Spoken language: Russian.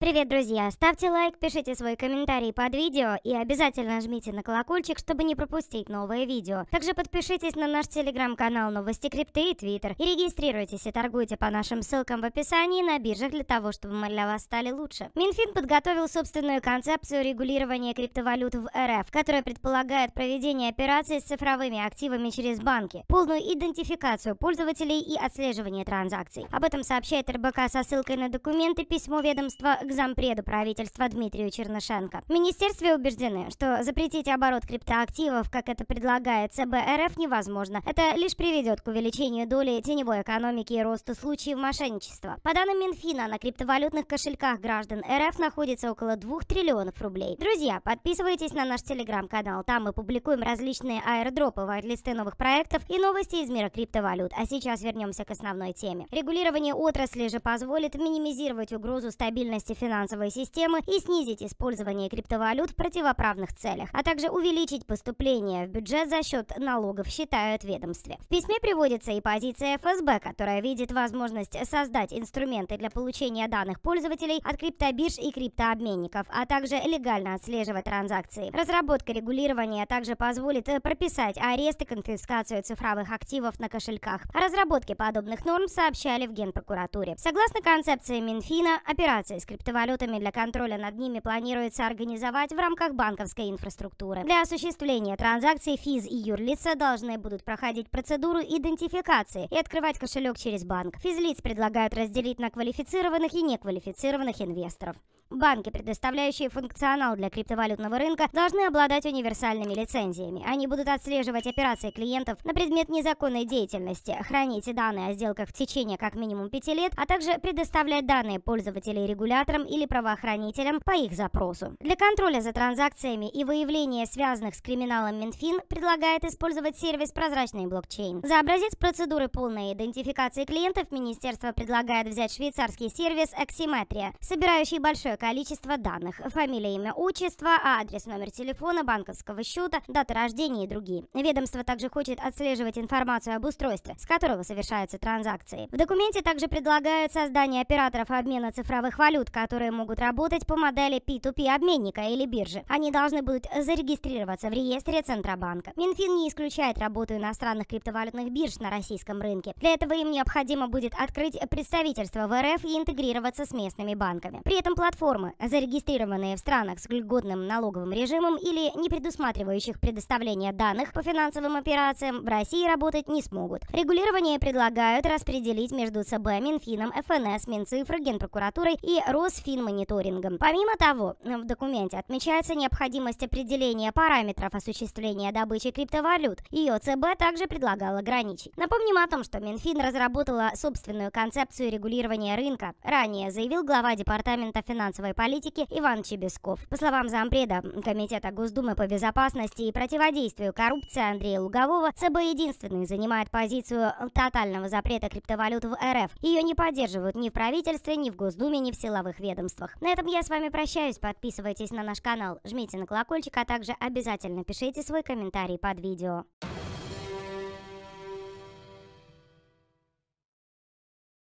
Привет, друзья! Ставьте лайк, пишите свой комментарий под видео и обязательно жмите на колокольчик, чтобы не пропустить новые видео. Также подпишитесь на наш телеграм-канал Новости Крипты и Твиттер и регистрируйтесь и торгуйте по нашим ссылкам в описании на биржах для того, чтобы мы для вас стали лучше. Минфин подготовил собственную концепцию регулирования криптовалют в РФ, которая предполагает проведение операций с цифровыми активами через банки, полную идентификацию пользователей и отслеживание транзакций. Об этом сообщает РБК со ссылкой на документы письмо ведомства к зампреду правительства Дмитрию Чернышенко. В министерстве убеждены, что запретить оборот криптоактивов, как это предлагает ЦБ РФ, невозможно. Это лишь приведет к увеличению доли теневой экономики и росту случаев мошенничества. По данным Минфина, на криптовалютных кошельках граждан РФ находится около 2 триллионов рублей. Друзья, подписывайтесь на наш телеграм-канал. Там мы публикуем различные аирдропы, вайт-листы новых проектов и новости из мира криптовалют. А сейчас вернемся к основной теме. Регулирование отрасли же позволит минимизировать угрозу стабильности финансовой системы и снизить использование криптовалют в противоправных целях, а также увеличить поступления в бюджет за счет налогов, считают ведомстве. В письме приводится и позиция ФСБ, которая видит возможность создать инструменты для получения данных пользователей от криптобирж и криптообменников, а также легально отслеживать транзакции. Разработка регулирования также позволит э, прописать арест и конфискацию цифровых активов на кошельках. О разработке подобных норм сообщали в Генпрокуратуре. Согласно концепции Минфина, операции с криптовалютами криптовалютами для контроля над ними планируется организовать в рамках банковской инфраструктуры. Для осуществления транзакций ФИЗ и юрлица должны будут проходить процедуру идентификации и открывать кошелек через банк. Физлиц предлагают разделить на квалифицированных и неквалифицированных инвесторов. Банки, предоставляющие функционал для криптовалютного рынка, должны обладать универсальными лицензиями. Они будут отслеживать операции клиентов на предмет незаконной деятельности, хранить данные о сделках в течение как минимум 5 лет, а также предоставлять данные пользователей регуляторам или правоохранителям по их запросу. Для контроля за транзакциями и выявления связанных с криминалом Минфин предлагает использовать сервис «Прозрачный блокчейн». За образец процедуры полной идентификации клиентов Министерство предлагает взять швейцарский сервис Axiometria, собирающий большое количество данных, фамилия, имя, отчество, адрес, номер телефона, банковского счета, дата рождения и другие. Ведомство также хочет отслеживать информацию об устройстве, с которого совершаются транзакции. В документе также предлагают создание операторов обмена цифровых валют, которые могут работать по модели P2P обменника или биржи. Они должны будут зарегистрироваться в реестре Центробанка. Минфин не исключает работу иностранных криптовалютных бирж на российском рынке. Для этого им необходимо будет открыть представительство в РФ и интегрироваться с местными банками. При этом платформы, зарегистрированные в странах с льготным налоговым режимом или не предусматривающих предоставление данных по финансовым операциям, в России работать не смогут. Регулирование предлагают распределить между ЦБ, Минфином, ФНС, Минцифры, Генпрокуратурой и Росфинмониторингом. Помимо того, в документе отмечается необходимость определения параметров осуществления добычи криптовалют. Ее ЦБ также предлагал ограничить. Напомним о том, что Минфин разработала собственную концепцию регулирования рынка. Ранее заявил глава Департамента финансовой политики Иван Чебесков. По словам зампреда Комитета Госдумы по безопасности и противодействию коррупции Андрея Лугового, ЦБ единственный занимает позицию тотального запрета криптовалют в РФ. Ее не поддерживают ни в правительстве, ни в Госдуме, ни в силовых ведомствах. На этом я с вами прощаюсь. Подписывайтесь на наш канал, жмите на колокольчик, а также обязательно пишите свой комментарий под видео.